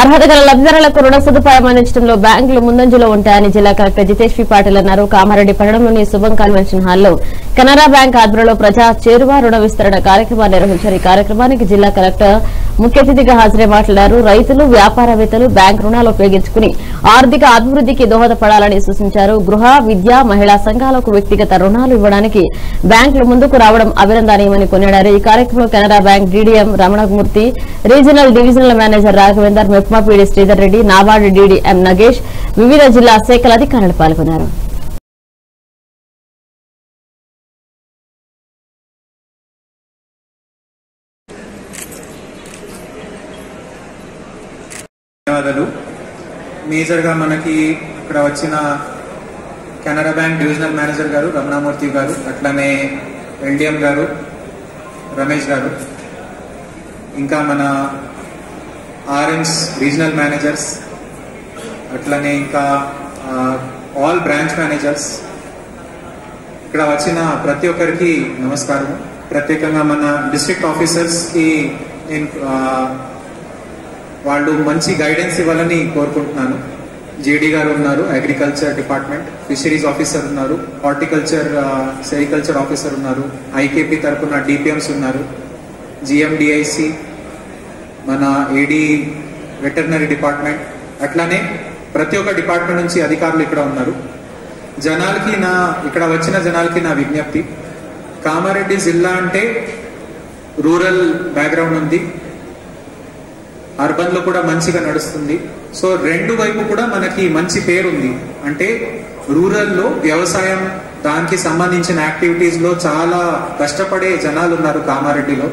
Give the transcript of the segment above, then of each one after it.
అర్హత గల లబ్దిదారులకు రుణ సదుపాయం అందించడంలో బ్యాంకులు ముందంజలో ఉంటాయని జిల్లా కలెక్టర్ జితేష్ వి పాటిల్ అన్నారు. కామారెడ్డి పట్టణంలోని శుభం కన్వెన్షన్ హాల్లో కెనరా బ్యాంక్ ఆధ్వర్యంలో ప్రజా చేరువ రుణ విస్తరణ కార్యక్రమాన్ని నిర్వహించారు. ఈ కార్యక్రమానికి జిల్లా కలెక్టర్ ముఖ్య అతిథిగా హాజరై మాట్లాడారు. రైతులు వ్యాపారవేత్తలు బ్యాంక్ రుణాలు ఉపయోగించుకుని ఆర్థిక అభివృద్ధికి దోహదపడాలని సూచించారు. గృహ విద్య మహిళా సంఘాలకు వ్యక్తిగత రుణాలు ఇవ్వడానికి బ్యాంకులు ముందుకు రావడం అభినందనీయమని కొనియాడారు. ఈ కార్యక్రమంలో Canara bank DDM Ramanamurthy regional divisional manager Raghavender MEPMA PD Sridhar Reddy NABARD DDM Nagesh వివిధ జిల్లా శాఖల అధికారులు పాల్గొన్నారు. ధన్యవాదాలు. మేజర్గా మనకి ఇక్కడ వచ్చిన కెనరా బ్యాంక్ డివిజనల్ మేనేజర్ గారు రమణామూర్తి గారు అట్లానే ఎల్డిఎం గారు రమేష్ గారు. ఇంకా మన ఆరెంజ్ రీజనల్ మేనేజర్స్ అట్లనే ఇంకా ఆల్ బ్రాంచ్ మేనేజర్స్. ఇక్కడ వచ్చిన ప్రతి ఒక్కరికి నమస్కారం. ప్రత్యేకంగా మన డిస్ట్రిక్ట్ ఆఫీసర్స్కి నేను వాళ్ళు మంచి గైడెన్స్ ఇవ్వాలని కోరుకుంటున్నాను. జేడీ గారు ఉన్నారు అగ్రికల్చర్ డిపార్ట్మెంట్ ఫిషరీస్ ఆఫీసర్ ఉన్నారు హార్టికల్చర్ సెరికల్చర్ ఆఫీసర్ ఉన్నారు ఐకేపీ తరఫున డిపిఎంస్ ఉన్నారు జిఎండిఐసి మన ఏడీ వెటర్నరీ డిపార్ట్మెంట్ అట్లానే ప్రతి ఒక్క డిపార్ట్మెంట్ నుంచి అధికారులు ఇక్కడ ఉన్నారు. జనాలకి నా ఇక్కడ వచ్చిన జనాలకి నా విజ్ఞప్తి కామారెడ్డి జిల్లా అంటే రూరల్ బ్యాక్గ్రౌండ్ ఉంది. అర్బన్లో కూడా మంచిగా నడుస్తుంది. సో రెండు వైపు కూడా మనకి మంచి పేరుంది. అంటే రూరల్లో వ్యవసాయం దానికి సంబంధించిన యాక్టివిటీస్లో చాలా కష్టపడే జనాలు ఉన్నారు కామారెడ్డిలో.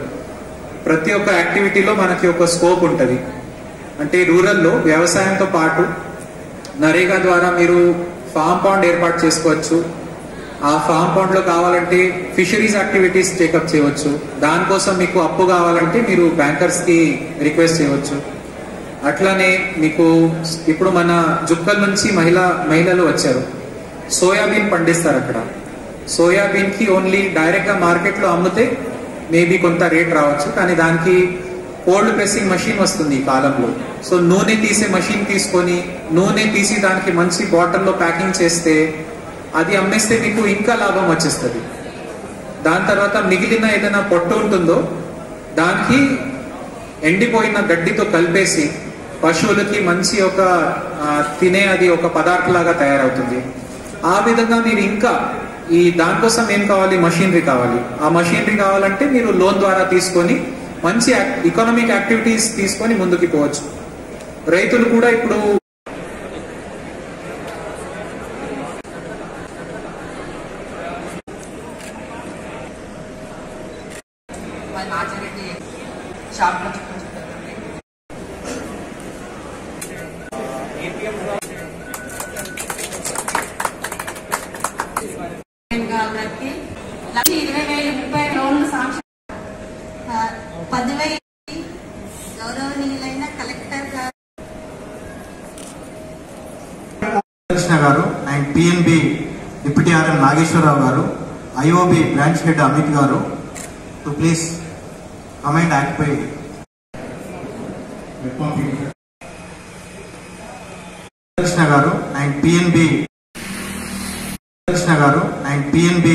ప్రతి ఒక్క యాక్టివిటీలో మనకి ఒక స్కోప్ ఉంటుంది. అంటే రూరల్లో వ్యవసాయంతో పాటు నరేగా ద్వారా మీరు ఫామ్ పాండ్ ఏర్పాటు చేసుకోవచ్చు. ఆ ఫామ్ పాండ్లో కావాలంటే ఫిషరీస్ యాక్టివిటీస్ టేకప్ చేయవచ్చు. దానికోసం మీకు అప్పు కావాలంటే మీరు బ్యాంకర్స్కి రిక్వెస్ట్ చేయవచ్చు. అట్లానే మీకు ఇప్పుడు మన జుక్కల్ నుంచి మహిళా మహిళలు వచ్చారు. సోయాబీన్ పండిస్తారు అక్కడ. సోయాబీన్కి ఓన్లీ డైరెక్ట్గా మార్కెట్లో అమ్మితే మేబీ కొంత రేట్ రావచ్చు కానీ దానికి కోల్డ్ ప్రెస్సింగ్ మషిన్ వస్తుంది ఈ కాలంలో. సో నూనె తీసే మషిన్ తీసుకొని నూనె తీసి దానికి మంచి బాటిల్లో ప్యాకింగ్ చేస్తే అది అమ్మేస్తే మీకు ఇంకా లాభం వచ్చేస్తుంది. దాని తర్వాత మిగిలిన ఏదైనా పొట్టు ఉంటుందో దానికి ఎండిపోయిన గడ్డితో కలిపేసి పశువులకి మంచి ఒక తినే అది ఒక పదార్థలాగా తయారవుతుంది. ఆ విధంగా మీరు ఇంకా ఈ దానికోసం ఏం కావాలి? మషీనరీ కావాలి. ఆ మషినరీ కావాలంటే మీరు లోన్ ద్వారా తీసుకొని మంచి ఎకనామిక్ యాక్టివిటీస్ తీసుకొని ముందుకు పోవచ్చు. రైతులు కూడా ఇప్పుడు వాళ్ళ ఇరవై వేలు ముప్పై లోన్లు సాంక్షన్. ఆ, పదివేలు గౌరవనీయులైన కలెక్టర్ గారు. కృష్ణ గారు and PNB deputy RM Nageswararao గారు ఐఓబి బ్రాంచ్ హెడ్ అమిత్ గారు. To please comment act Krishna గారు అండ్ పిఎన్బి కృష్ణ గారు అండ్ పిఎన్బి